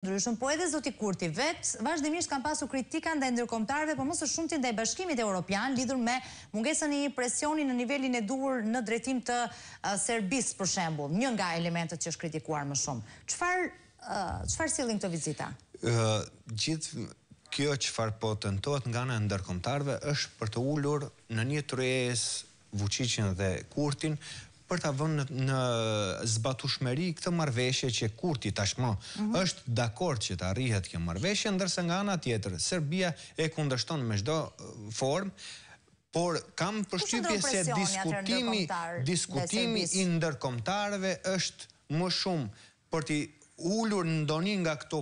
Ndryshëm, por edhe zoti Kurti vetë, vazhdimisht kanë pasur kritika ndaj ndërkombëtarëve por më së shumti ndaj Bashkimit Europian lidhur me mungesën e një presioni në nivelin e duhur në drejtim të Serbisë për shembull, një nga elementët që është kritikuar më shumë. Çfarë sjellin këto vizita? Gjithë kjo çfarë po tentohet nga ana e ndërkombëtarëve është për të ulur në një tryezë Vuçiqin dhe Kurtin për ta vënë në zbatueshmëri këtë marrëveshje që Kurti tashmë është dakord që të arrihet kjo marrëveshje, ndërsa nga ana tjetër Serbia e kundërshton me çdo formë, por kam përshtypje se diskutimi diskutimi i ndërkombëtarëve është më shumë për t'i ulur në ndonjë nga këto